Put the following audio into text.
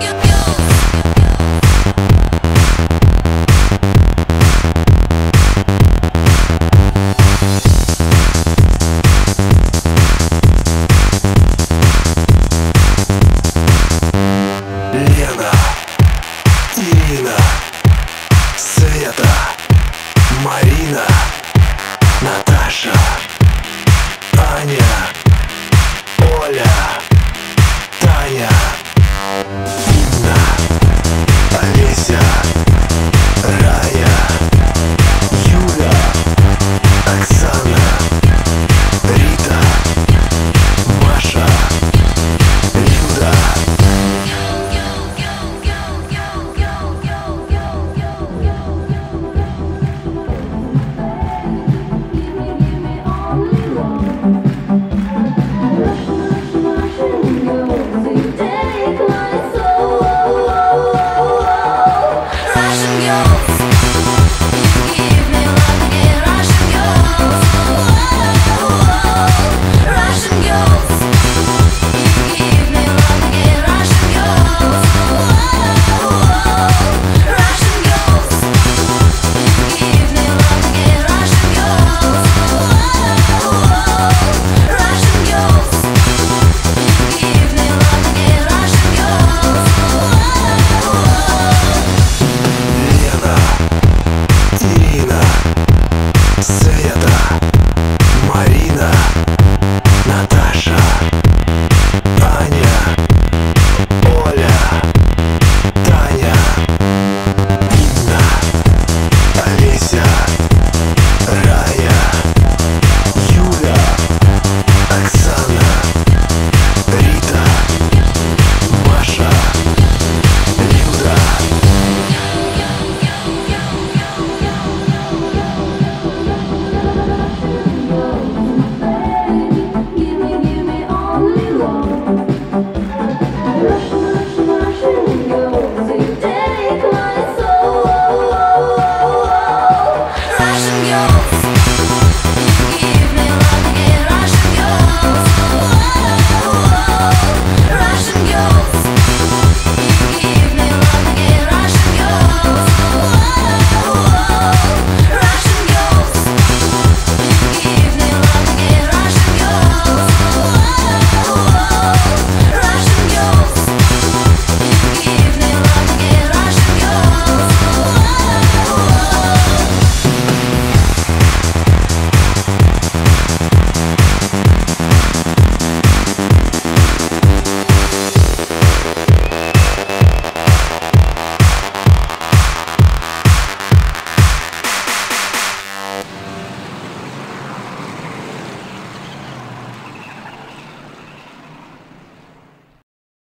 you, you, you.